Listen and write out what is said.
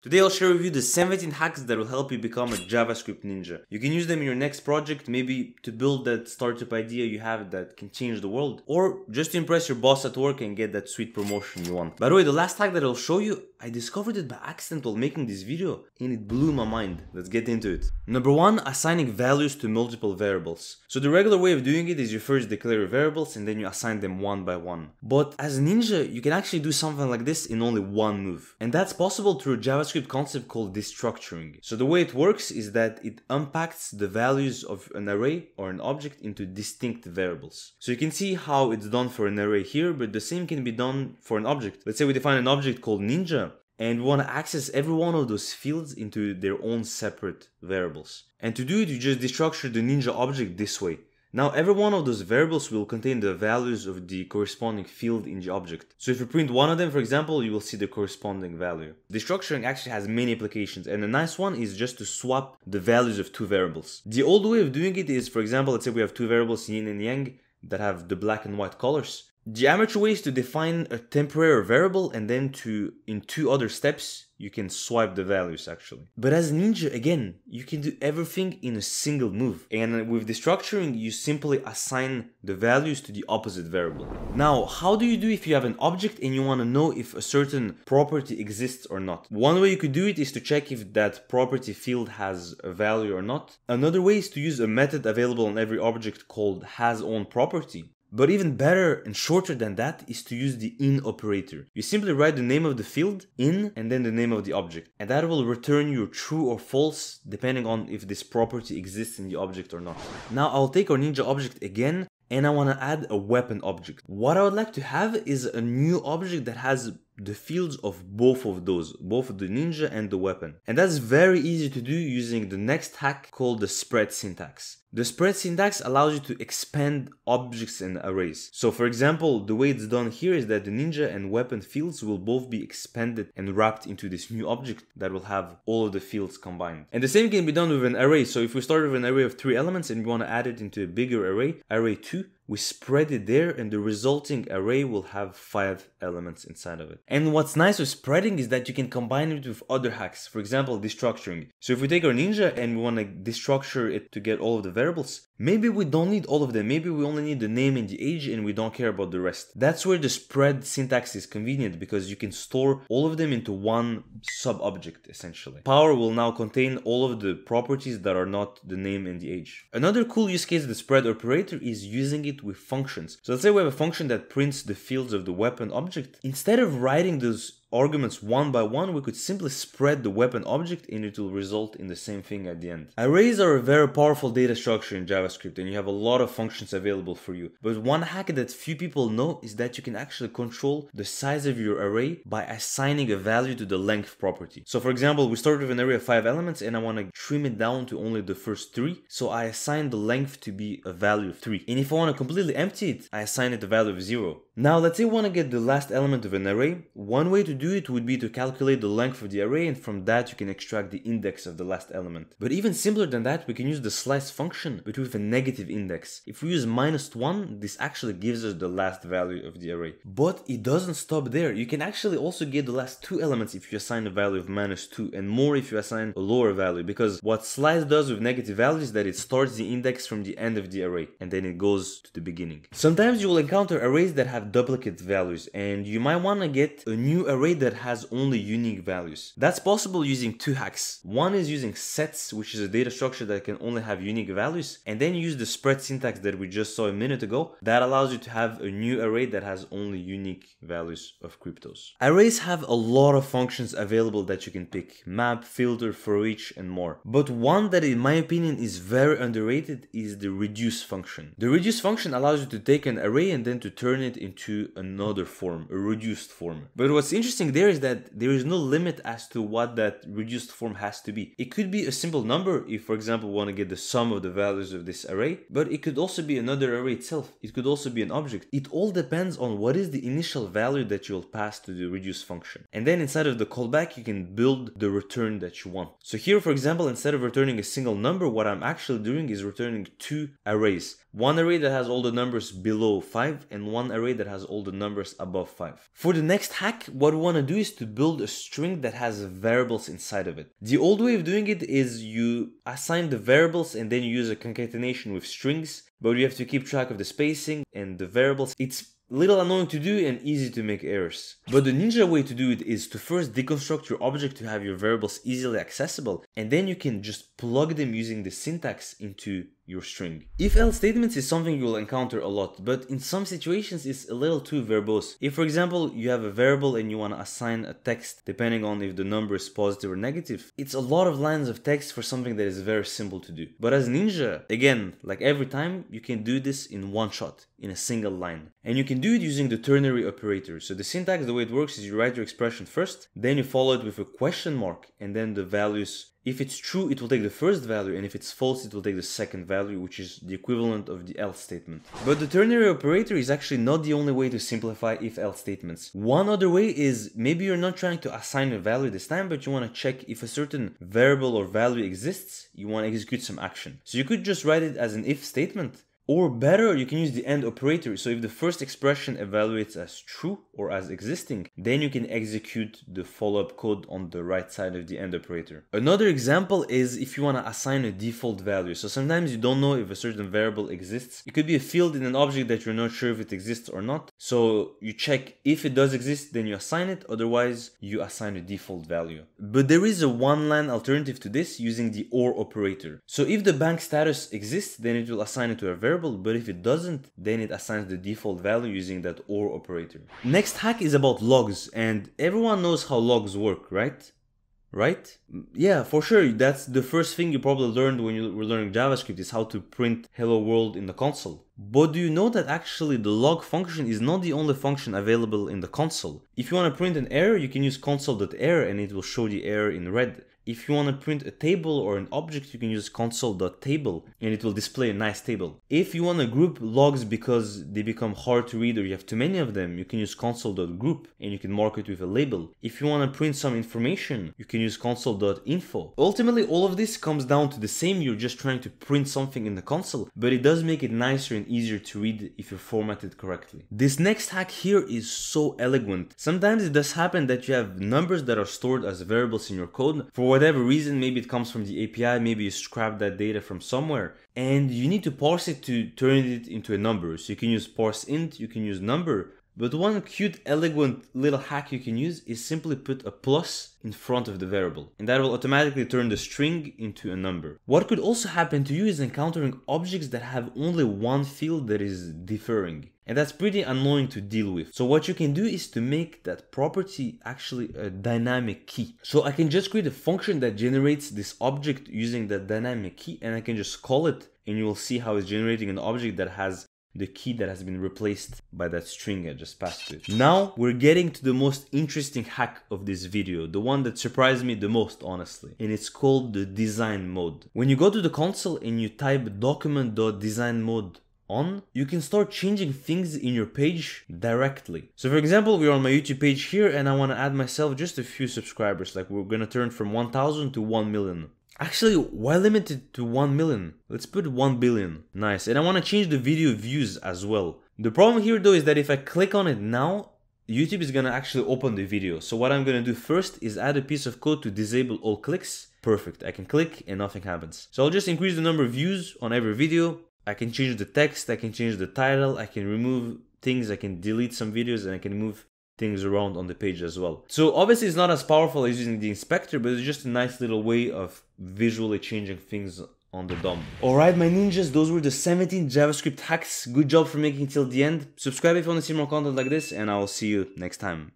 Today I'll share with you the 17 hacks that will help you become a JavaScript ninja. You can use them in your next project, maybe to build that startup idea you have that can change the world, or just to impress your boss at work and get that sweet promotion you want. By the way, the last hack that I'll show you, I discovered it by accident while making this video and it blew my mind. Let's get into it. Number one, assigning values to multiple variables. So the regular way of doing it is you first declare variables and then you assign them one by one. But as a ninja, you can actually do something like this in only one move. And that's possible through a JavaScript concept called destructuring. So the way it works is that it unpacks the values of an array or an object into distinct variables. So you can see how it's done for an array here, but the same can be done for an object. Let's say we define an object called ninja and we want to access every one of those fields into their own separate variables. And to do it, you just destructure the ninja object this way. Now every one of those variables will contain the values of the corresponding field in the object. So if you print one of them, for example, you will see the corresponding value. Destructuring actually has many applications and a nice one is just to swap the values of two variables. The old way of doing it is, for example, let's say we have two variables yin and yang that have the black and white colors. The amateur way is to define a temporary variable and then to, in two other steps, you can swipe the values actually. But as Ninja, again, you can do everything in a single move. And with destructuring, you simply assign the values to the opposite variable. Now, how do you do if you have an object and you want to know if a certain property exists or not? One way you could do it is to check if that property field has a value or not. Another way is to use a method available on every object called hasOwnProperty. But even better and shorter than that is to use the in operator. You simply write the name of the field in and then the name of the object. And that will return you true or false depending on if this property exists in the object or not. Now I'll take our ninja object again and I want to add a weapon object. What I would like to have is a new object that has the fields of both of those, both the ninja and the weapon. And that's very easy to do using the next hack called the spread syntax. The spread syntax allows you to expand objects and arrays. So for example, the way it's done here is that the ninja and weapon fields will both be expanded and wrapped into this new object that will have all of the fields combined. And the same can be done with an array. So if we start with an array of three elements and we want to add it into a bigger array, array 2, we spread it there and the resulting array will have five elements inside of it. And what's nice with spreading is that you can combine it with other hacks, for example, destructuring. So if we take our ninja and we want to destructure it to get all of the variables, maybe we don't need all of them. Maybe we only need the name and the age and we don't care about the rest. That's where the spread syntax is convenient because you can store all of them into one sub-object essentially. Power will now contain all of the properties that are not the name and the age. Another cool use case of the spread operator is using it with functions. So let's say we have a function that prints the fields of the weapon object. Instead of writing those arguments one by one, we could simply spread the weapon object and it will result in the same thing at the end. Arrays are a very powerful data structure in JavaScript and you have a lot of functions available for you. But one hack that few people know is that you can actually control the size of your array by assigning a value to the length property. So for example, we start with an array of five elements and I want to trim it down to only the first three. So I assign the length to be a value of three. And if I want to completely empty it, I assign it a value of zero. Now let's say we want to get the last element of an array. One way to do it would be to calculate the length of the array and from that you can extract the index of the last element. But even simpler than that, we can use the slice function but with a negative index. If we use minus 1, this actually gives us the last value of the array. But it doesn't stop there. You can actually also get the last two elements if you assign a value of minus 2 and more if you assign a lower value because what slice does with negative values is that it starts the index from the end of the array and then it goes to the beginning. Sometimes you will encounter arrays that have duplicate values and you might want to get a new array that has only unique values. That's possible using two hacks. One is using sets, which is a data structure that can only have unique values, and then use the spread syntax that we just saw a minute ago. That allows you to have a new array that has only unique values of cryptos. Arrays have a lot of functions available that you can pick map, filter, for each, and more. But one that, in my opinion, is very underrated is the reduce function. The reduce function allows you to take an array and then to turn it into another form, a reduced form. But what's interesting there is that there is no limit as to what that reduced form has to be. It could be a simple number if, for example, we want to get the sum of the values of this array, but it could also be another array itself. It could also be an object. It all depends on what is the initial value that you'll pass to the reduce function. And then inside of the callback, you can build the return that you want. So here, for example, instead of returning a single number, what I'm actually doing is returning two arrays. One array that has all the numbers below 5 and one array that has all the numbers above 5. For the next hack, what we want to do is to build a string that has variables inside of it. The old way of doing it is you assign the variables and then you use a concatenation with strings, but you have to keep track of the spacing and the variables. It's little annoying to do and easy to make errors. But the ninja way to do it is to first deconstruct your object to have your variables easily accessible and then you can just plug them using the syntax into your string. If else statements is something you will encounter a lot, but in some situations it's a little too verbose. If for example you have a variable and you want to assign a text depending on if the number is positive or negative, it's a lot of lines of text for something that is very simple to do. But as Ninja, again, like every time, you can do this in one shot, in a single line. And you can do it using the ternary operator. So the syntax, the way it works is you write your expression first, then you follow it with a question mark, and then the values if it's true, it will take the first value, and if it's false, it will take the second value, which is the equivalent of the else statement. But the ternary operator is actually not the only way to simplify if-else statements. One other way is maybe you're not trying to assign a value this time, but you want to check if a certain variable or value exists, you want to execute some action. So you could just write it as an if statement, or better, you can use the AND operator. So if the first expression evaluates as true or as existing, then you can execute the follow-up code on the right side of the AND operator. Another example is if you want to assign a default value. So sometimes you don't know if a certain variable exists. It could be a field in an object that you're not sure if it exists or not. So you check if it does exist, then you assign it. Otherwise, you assign a default value. But there is a one-line alternative to this using the OR operator. So if the bank status exists, then it will assign it to a variable variable, but if it doesn't, then it assigns the default value using that OR operator. Next hack is about logs, and everyone knows how logs work, right? Right? Yeah, for sure. That's the first thing you probably learned when you were learning JavaScript is how to print hello world in the console. But do you know that actually the log function is not the only function available in the console? If you want to print an error, you can use console.error and it will show the error in red if you want to print a table or an object, you can use console.table and it will display a nice table. If you want to group logs because they become hard to read or you have too many of them, you can use console.group and you can mark it with a label. If you want to print some information, you can use console.info. Ultimately, all of this comes down to the same, you're just trying to print something in the console, but it does make it nicer and easier to read if you format it correctly. This next hack here is so elegant. Sometimes it does happen that you have numbers that are stored as variables in your code for whatever reason, maybe it comes from the API, maybe you scrap that data from somewhere, and you need to parse it to turn it into a number. So you can use parseInt, you can use number, but one cute, elegant little hack you can use is simply put a plus in front of the variable, and that will automatically turn the string into a number. What could also happen to you is encountering objects that have only one field that is differing. And that's pretty annoying to deal with. So what you can do is to make that property actually a dynamic key. So I can just create a function that generates this object using that dynamic key and I can just call it and you will see how it's generating an object that has the key that has been replaced by that string I just passed to. Now we're getting to the most interesting hack of this video, the one that surprised me the most honestly, and it's called the design mode. When you go to the console and you type document.designMode on, you can start changing things in your page directly. So for example, we're on my YouTube page here and I want to add myself just a few subscribers, like we're gonna turn from 1000 to 1 million. Actually, why limit it to 1 million? Let's put 1 billion. Nice. And I want to change the video views as well. The problem here though is that if I click on it now, YouTube is gonna actually open the video. So what I'm gonna do first is add a piece of code to disable all clicks. Perfect. I can click and nothing happens. So I'll just increase the number of views on every video I can change the text, I can change the title, I can remove things, I can delete some videos, and I can move things around on the page as well. So obviously it's not as powerful as using the inspector, but it's just a nice little way of visually changing things on the DOM. Alright my ninjas, those were the 17 JavaScript hacks. Good job for making it till the end. Subscribe if you want to see more content like this, and I will see you next time.